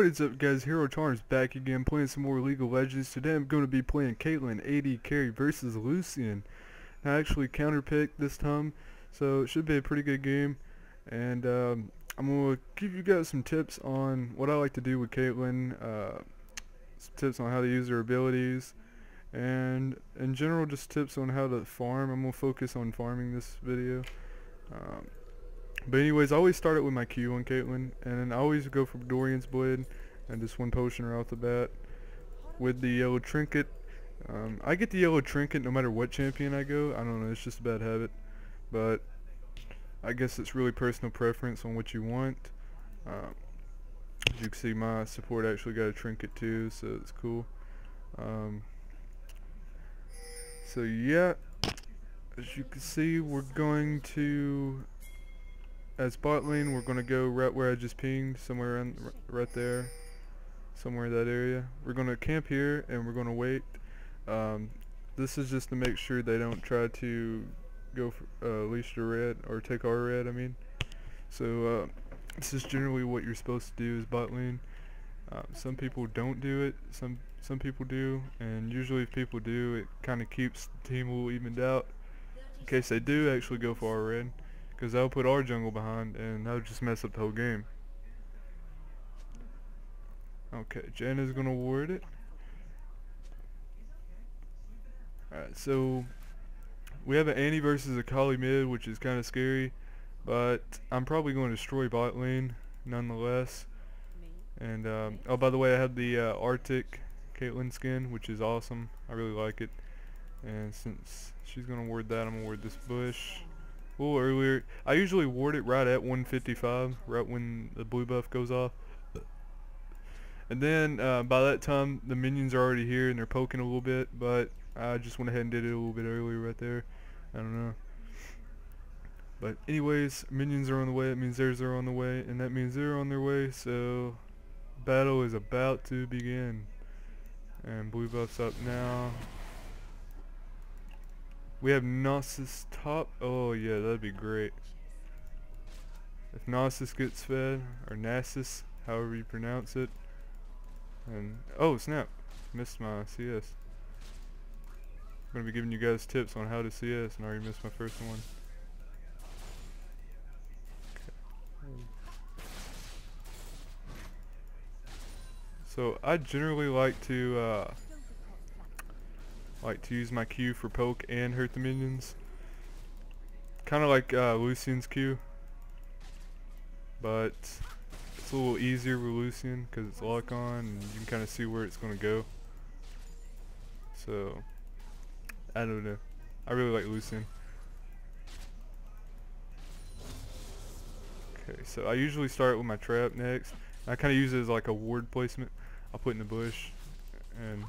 What is up guys, Hero Charms back again playing some more League of Legends. Today I'm going to be playing Caitlyn AD carry versus Lucian. I actually counterpicked this time, so it should be a pretty good game. And um, I'm going to give you guys some tips on what I like to do with Caitlyn, uh, some tips on how to use her abilities, and in general just tips on how to farm. I'm going to focus on farming this video. Um, but anyways, I always start it with my Q on Caitlyn, and then I always go for Doran's Blade and just one potion right off the bat. With the yellow trinket, um, I get the yellow trinket no matter what champion I go. I don't know, it's just a bad habit. But I guess it's really personal preference on what you want. Um, as you can see, my support actually got a trinket too, so it's cool. Um, so yeah, as you can see, we're going to as bot lane, we're going to go right where I just pinged, somewhere around, right there, somewhere in that area. We're going to camp here, and we're going to wait. Um, this is just to make sure they don't try to go for uh, Alicia red, or take our red, I mean. So, uh, this is generally what you're supposed to do is bot lane. Uh, some people don't do it, some some people do, and usually if people do, it kind of keeps the team a little evened out. In case they do actually go for our red. Because that'll put our jungle behind and that'll just mess up the whole game. Okay, Jen is going to ward it. Alright, so we have an Annie versus Akali mid, which is kind of scary. But I'm probably going to destroy bot lane, nonetheless. And, um, oh, by the way, I have the uh, Arctic Caitlyn skin, which is awesome. I really like it. And since she's going to ward that, I'm going to ward this bush little earlier. I usually ward it right at 155, right when the blue buff goes off. And then uh, by that time, the minions are already here and they're poking a little bit, but I just went ahead and did it a little bit earlier right there. I don't know. But anyways, minions are on the way. It means theirs are on the way, and that means they're on their way. So battle is about to begin. And blue buff's up now. We have Nasus top. Oh yeah, that'd be great. If Nasus gets fed, or Nasus, however you pronounce it. And, oh snap, missed my CS. I'm to be giving you guys tips on how to CS and I already missed my first one. So I generally like to uh, like to use my Q for poke and hurt the minions. Kind of like uh, Lucian's Q, but it's a little easier with Lucian because it's lock on and you can kind of see where it's going to go. So, I don't know. I really like Lucian. Okay, so I usually start with my trap next. I kind of use it as like a ward placement. I'll put in the bush and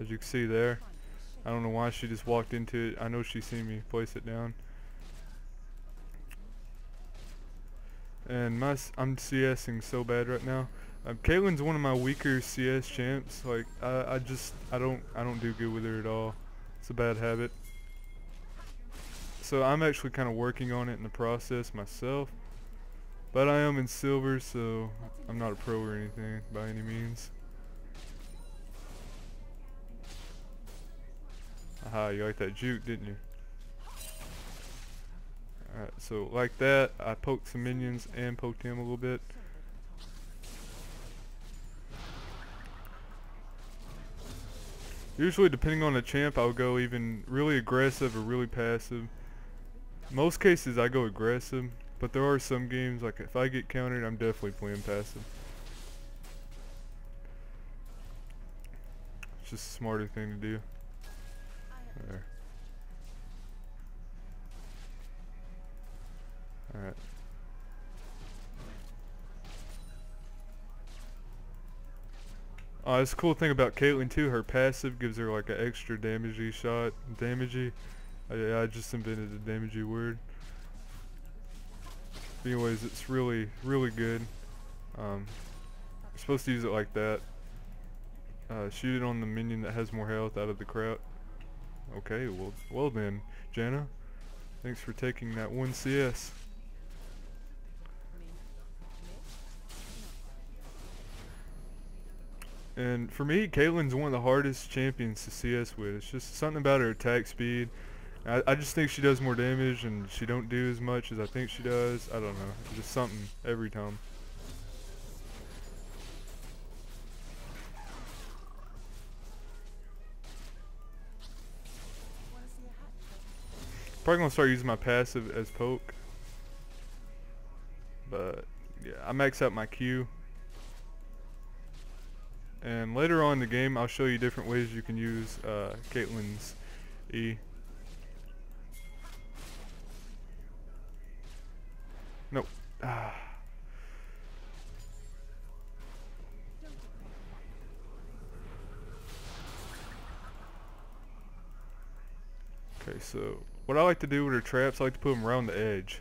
as you can see there. I don't know why she just walked into it. I know she seen me place it down. And my I'm CSing so bad right now. Um, one of my weaker CS champs. Like I, I just I don't I don't do good with her at all. It's a bad habit. So I'm actually kind of working on it in the process myself. But I am in silver, so I'm not a pro or anything by any means. Aha, you like that juke, didn't you? Alright, so like that, I poked some minions and poked him a little bit. Usually, depending on the champ, I'll go even really aggressive or really passive. Most cases, I go aggressive, but there are some games, like if I get countered, I'm definitely playing passive. It's just a smarter thing to do. There. Alright. Oh, that's a cool thing about Caitlyn too. Her passive gives her like an extra damagey shot. Damagey. I, I just invented the damagey word. anyways, it's really, really good. Um, you're supposed to use it like that. Uh, shoot it on the minion that has more health out of the crowd. Okay, well, well then, Janna, thanks for taking that one CS. And for me, Caitlyn's one of the hardest champions to CS with. It's just something about her attack speed. I, I just think she does more damage and she don't do as much as I think she does. I don't know. Just something every time. Probably gonna start using my passive as poke. But yeah, I max out my Q. And later on in the game, I'll show you different ways you can use uh, Caitlyn's E. Nope. Ah. Okay, so what I like to do with her traps, I like to put them around the edge.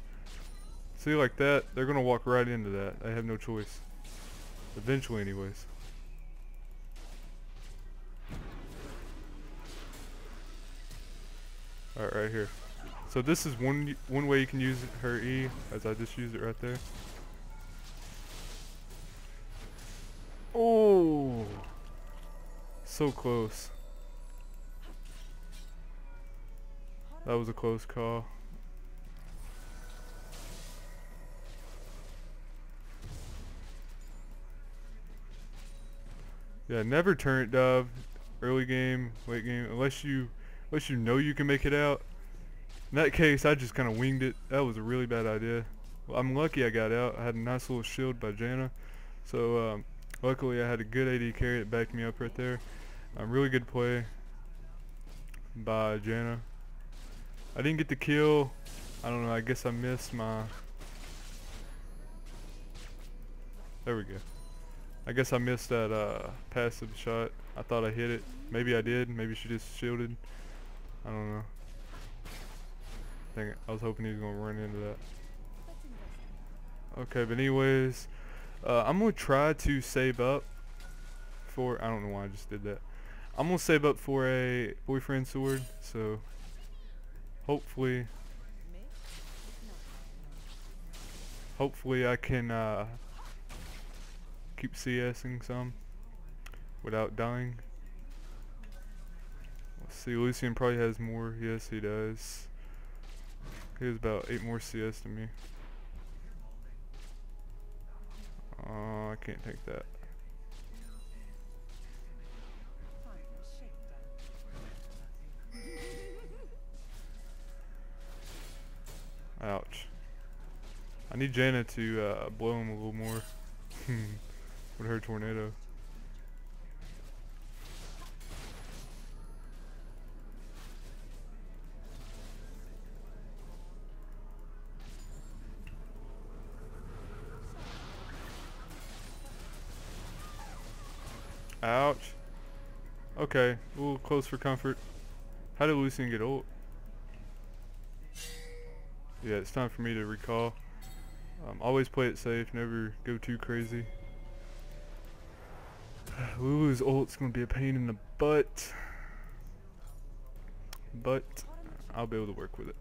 See, like that, they're going to walk right into that. I have no choice. Eventually, anyways. Alright, right here. So this is one one way you can use her E, as I just used it right there. Oh! So close. That was a close call. Yeah, never turret dive early game, late game, unless you unless you know you can make it out. In that case, I just kind of winged it. That was a really bad idea. Well, I'm lucky I got out. I had a nice little shield by Janna. So, um, luckily I had a good AD carry that backed me up right there. Um, really good play by Janna. I didn't get the kill. I don't know. I guess I missed my... There we go. I guess I missed that uh, passive shot. I thought I hit it. Maybe I did. Maybe she just shielded. I don't know. Dang it. I was hoping he was going to run into that. Okay, but anyways, uh, I'm going to try to save up for, I don't know why I just did that. I'm going to save up for a boyfriend sword, so hopefully, hopefully I can uh, keep CSing some without dying. Let's see, Lucian probably has more. Yes, he does. He has about 8 more CS than me. Oh, I can't take that. Ouch. I need Janna to uh, blow him a little more with her tornado. Ouch. Okay, a little close for comfort. How did Lucian get ult? Yeah, it's time for me to recall. Um, always play it safe, never go too crazy. Lulu's ult's gonna be a pain in the butt. But, I'll be able to work with it.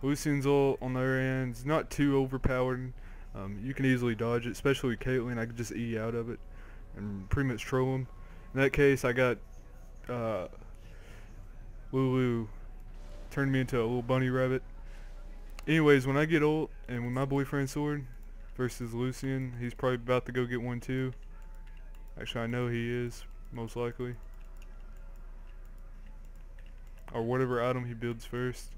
Lucian's ult, on the other hand, is not too overpowered. Um, you can easily dodge it, especially with Caitlyn. I could just E out of it and pretty much troll him. In that case, I got uh, Lulu turned me into a little bunny rabbit. Anyways, when I get old and with my boyfriend sword versus Lucian, he's probably about to go get one too. Actually, I know he is, most likely. Or whatever item he builds first.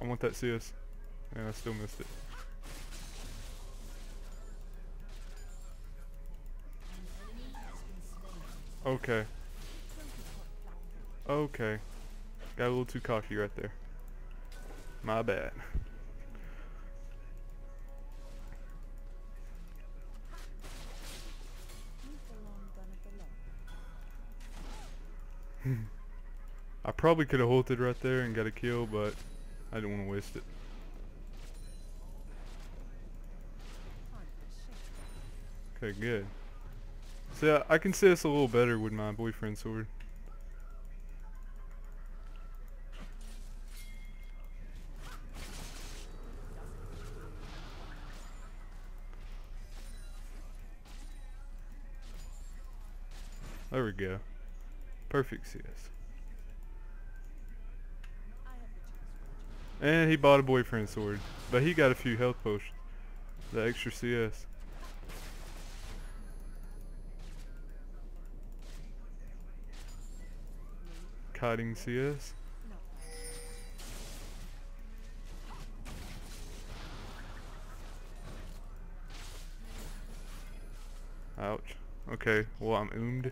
I want that CS. And I still missed it. Okay. Okay. Got a little too cocky right there. My bad. I probably could have ulted right there and got a kill, but I didn't want to waste it. Okay, good. So I can see this a little better with my boyfriend's sword. Go. Perfect CS. And he bought a boyfriend sword. But he got a few health potions. The extra CS. Kiting CS. Ouch. Okay, well I'm oomed.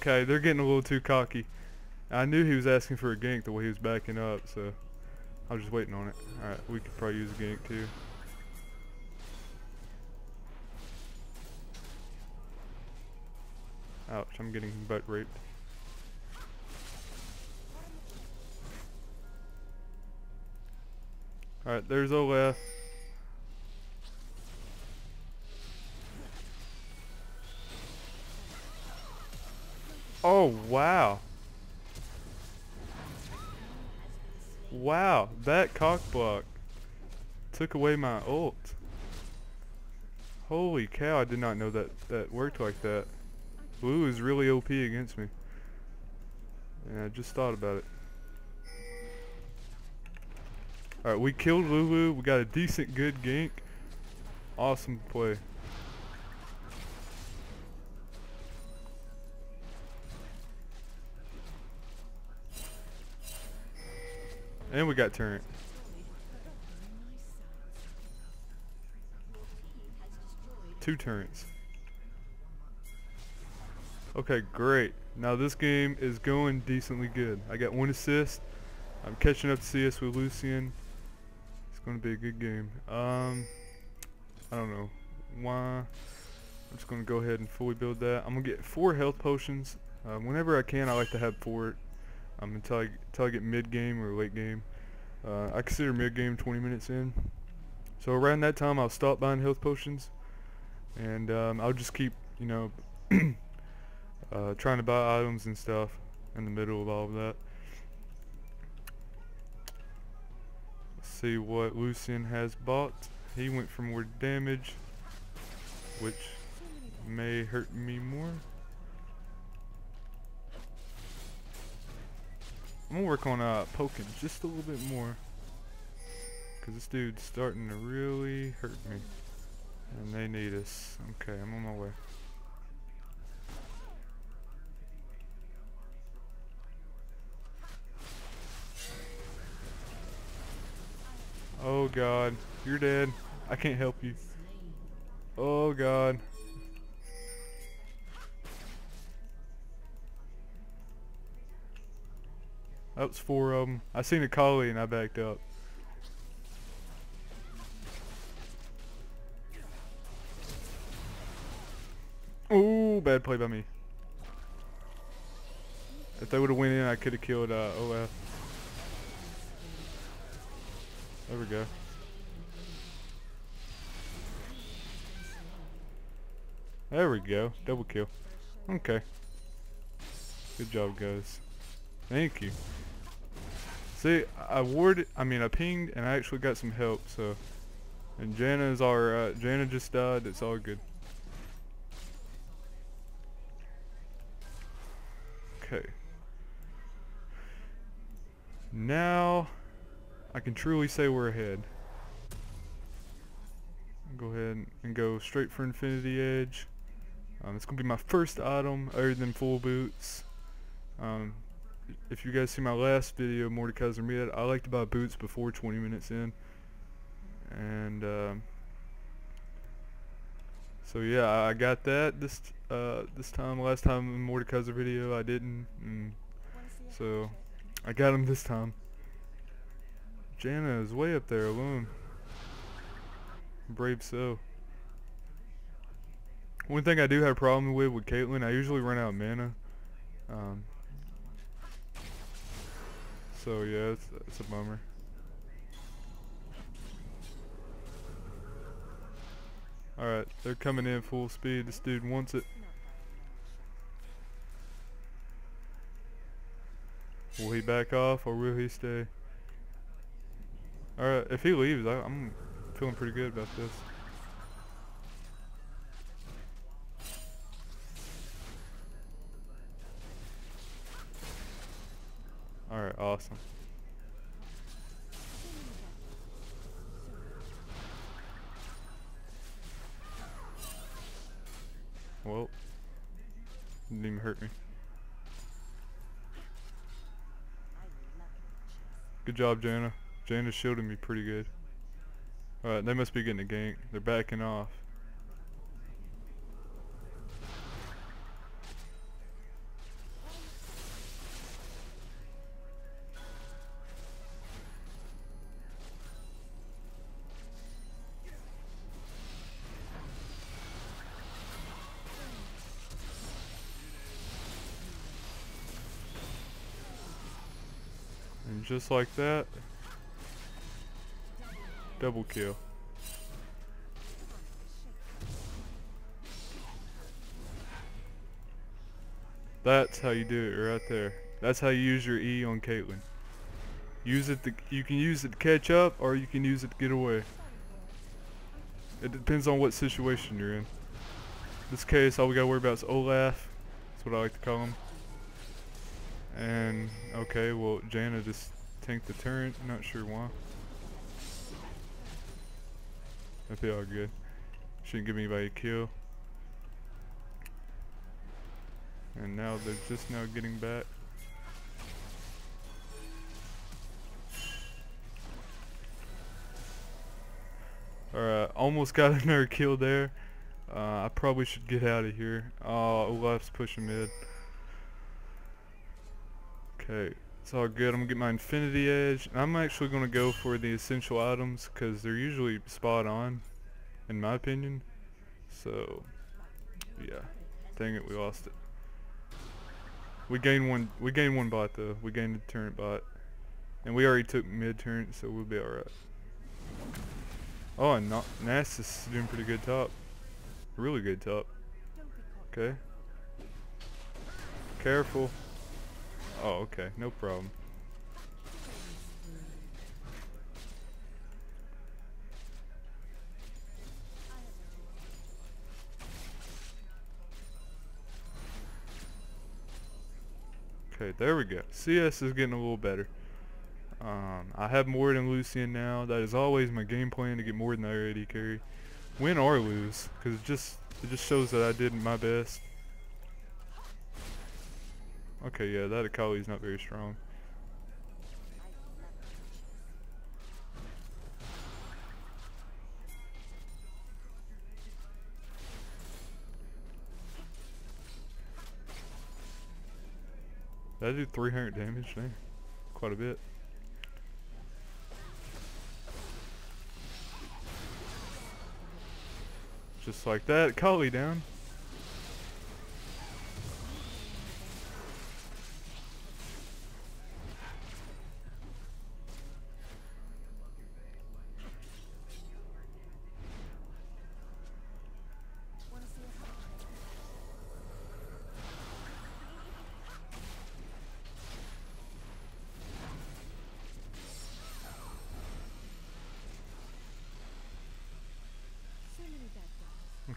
Okay, they're getting a little too cocky. I knew he was asking for a gank the way he was backing up, so I was just waiting on it. Alright, we could probably use a gank too. Ouch, I'm getting butt raped. Alright, there's Olaf. Oh, wow. Wow, that cock block took away my ult. Holy cow, I did not know that that worked like that. Blue is really OP against me. And I just thought about it. Alright, we killed Lulu. We got a decent good gank. Awesome play. And we got turret. Two turrets. Okay, great. Now this game is going decently good. I got one assist. I'm catching up to CS with Lucian. It's going to be a good game. Um, I don't know why. I'm just going to go ahead and fully build that. I'm going to get four health potions. Um, whenever I can, I like to have four um, until I until I get mid game or late game. Uh, I consider mid game 20 minutes in. So around that time, I'll stop buying health potions, and um, I'll just keep you know uh, trying to buy items and stuff in the middle of all of that. Let's see what Lucian has bought. He went for more damage, which may hurt me more. I'm gonna work on uh, poking just a little bit more. Cause this dude's starting to really hurt me. And they need us. Okay, I'm on my way. Oh god, you're dead. I can't help you. Oh god. That was four of them. I seen Akali and I backed up. Oh, bad play by me. If they would have went in, I could have killed uh, OF. There we go. There we go. Double kill. Okay. Good job, guys. Thank you. See, I warded, I mean, I pinged and I actually got some help, so. And Janna is alright. Janna just died, it's all good. Okay. Now, I can truly say we're ahead. Go ahead and go straight for Infinity Edge. Um, it's going to be my first item other than full boots. Um, if you guys see my last video, Mordekaiser Mid, I like to buy boots before 20 minutes in. And, um, so yeah, I got that this uh, this time. Last time in Mordekaiser video, I didn't. so, I got him this time. Janna is way up there alone. Brave so. One thing I do have a problem with with Caitlyn, I usually run out of mana. Um, so yeah, it's, it's a bummer. Alright. They're coming in full speed. This dude wants it. Will he back off or will he stay? Alright, if he leaves, I, I'm feeling pretty good about this. Awesome. Well, didn't even hurt me. Good job, Janna. Janna's shielding me pretty good. Alright, they must be getting a gank. They're backing off. Just like that, double kill. That's how you do it right there. That's how you use your E on Caitlyn. Use it to, you can use it to catch up or you can use it to get away. It depends on what situation you're in. In this case, all we gotta worry about is Olaf. That's what I like to call him. And, okay, well, Janna just tanked the turret. Not sure why. I feel all good. Shouldn't give anybody a kill. And now they're just now getting back. Alright, almost got another kill there. Uh, I probably should get out of here. Oh, Olaf's pushing mid. Okay, it's all good. I'm gonna get my Infinity Edge. I'm actually gonna go for the essential items because they're usually spot on, in my opinion. So, yeah. Dang it, we lost it. We gained one. We gained one bot though. We gained a turret bot, and we already took mid turn, so we'll be all right. Oh, and not Nasus is doing pretty good top. Really good top. Okay. Careful. Oh, okay. No problem. Okay, there we go. CS is getting a little better. Um, I have more than Lucian now. That is always my game plan to get more than their AD carry. Win or lose, because it just it just shows that I did my best. Okay, yeah, that Akali's not very strong. That did 300 damage there. Quite a bit. Just like that, Kali down.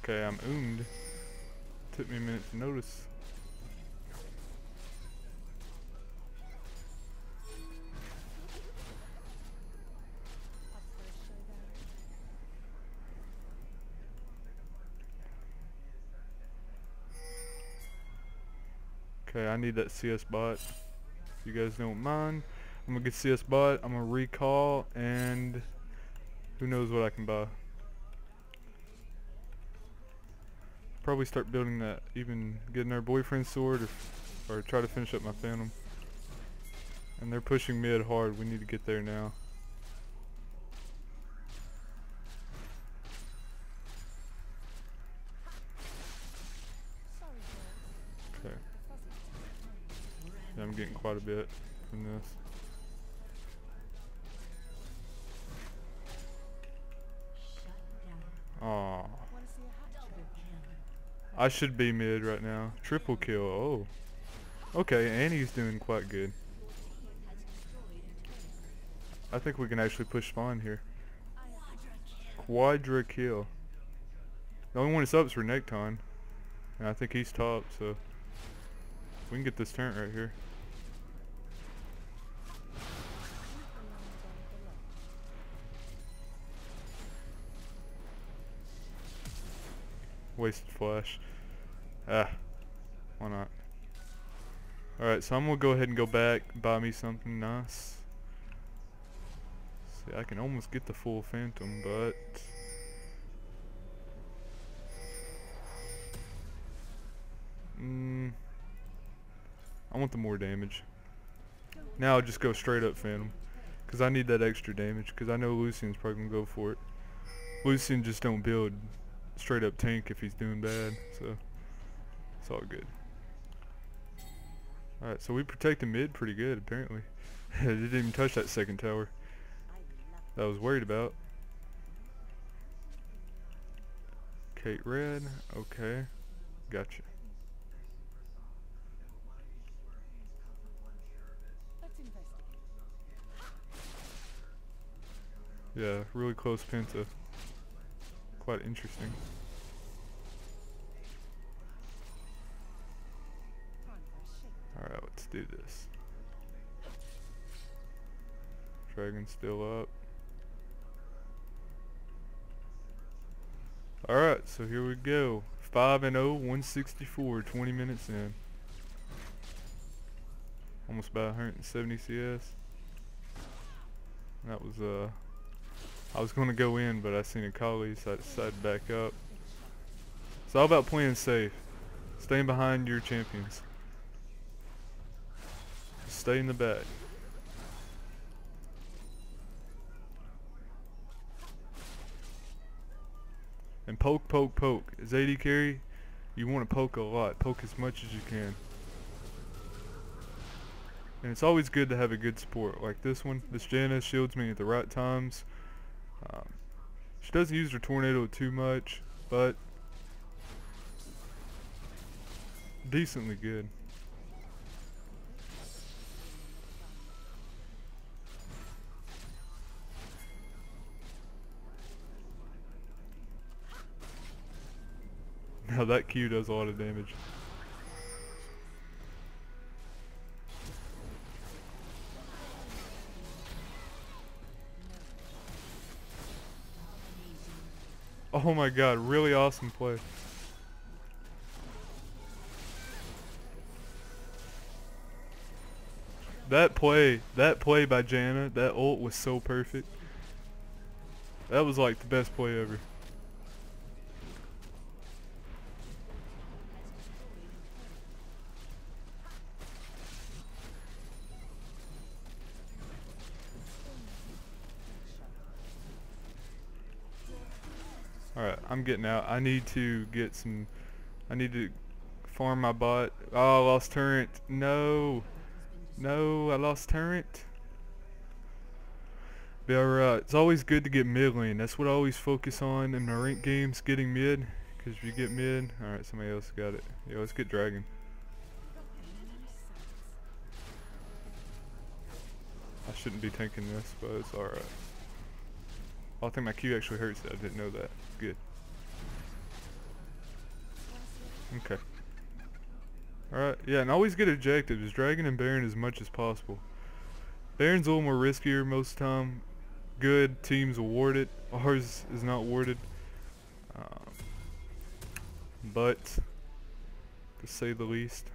Okay, I'm owned. Took me a minute to notice. Okay, I need that CS bot. If you guys don't mind. I'm gonna get CS bot, I'm gonna recall, and who knows what I can buy. Probably start building that, even getting our boyfriend sword, or, or try to finish up my phantom. And they're pushing mid hard, we need to get there now. Okay. Yeah, I'm getting quite a bit from this. Aww. I should be mid right now. Triple kill. Oh. Okay, Annie's doing quite good. I think we can actually push spawn here. Quadra kill. The only one that's up is for Necton. And I think he's top, so we can get this turret right here. Wasted flash. Ah, why not? Alright, so I'm gonna go ahead and go back, buy me something nice. See, I can almost get the full phantom, but... Mm, I want the more damage. Now I'll just go straight up phantom. Because I need that extra damage, because I know Lucian's probably going to go for it. Lucian just don't build straight up tank if he's doing bad, so it's all good. Alright, so we protected mid pretty good, apparently. didn't even touch that second tower that I was worried about. Kate Red, okay. Gotcha. Yeah, really close penta. Quite interesting. Alright, let's do this. Dragon still up. Alright, so here we go. 5 and 0, 164, 20 minutes in. Almost about 170 CS. That was, uh, I was going to go in, but I seen Akali, so I decided to back up. It's all about playing safe. Staying behind your champions. Stay in the back. And poke, poke, poke. As AD carry, you want to poke a lot. Poke as much as you can. And it's always good to have a good support. Like this one, this Janna shields me at the right times. Um, she doesn't use her tornado too much, but decently good. Now that Q does a lot of damage. Oh my god, really awesome play. That play, that play by Janna, that ult was so perfect. That was like the best play ever. Alright, I'm getting out. I need to get some... I need to farm my bot. Oh, I lost turret. No. No, I lost turret. But alright, it's always good to get mid lane. That's what I always focus on in my rank games, getting mid. Because if you get mid... Alright, somebody else got it. Yeah, let's get dragon. I shouldn't be tanking this, but it's alright. I think my Q actually hurts. I didn't know that. Good. Okay. Alright, yeah, and always get objectives. Dragon and Baron as much as possible. Baron's a little more riskier most time. Good teams award it. Ours is not awarded. Um, but, to say the least.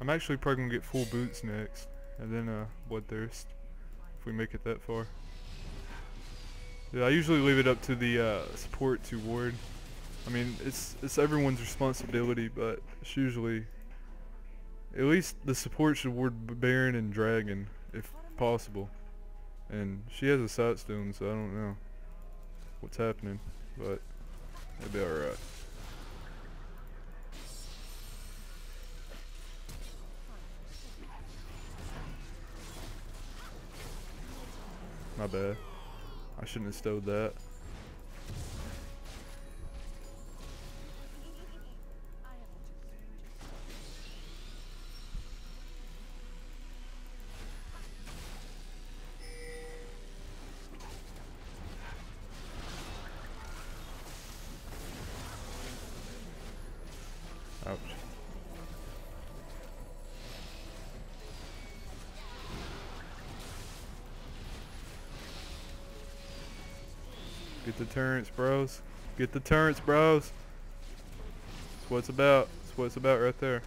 I'm actually probably going to get full boots next. And then uh, Bloodthirst. If we make it that far. Yeah, I usually leave it up to the uh, support to ward. I mean, it's it's everyone's responsibility, but it's usually at least the support should ward Baron and Dragon if possible. And she has a sight stone, so I don't know what's happening, but it'll be alright. My bad. I shouldn't have stowed that. Get the turrets, bros. Get the turrets, bros. That's what it's about. That's what it's about right there.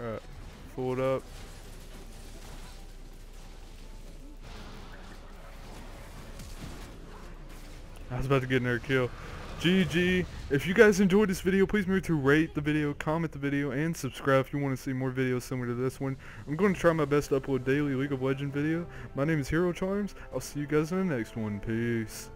Alright. Full it up. I was about to get another kill. GG. If you guys enjoyed this video, please remember to rate the video, comment the video, and subscribe if you want to see more videos similar to this one. I'm going to try my best to upload daily League of Legends video. My name is Hero Charms. I'll see you guys in the next one. Peace.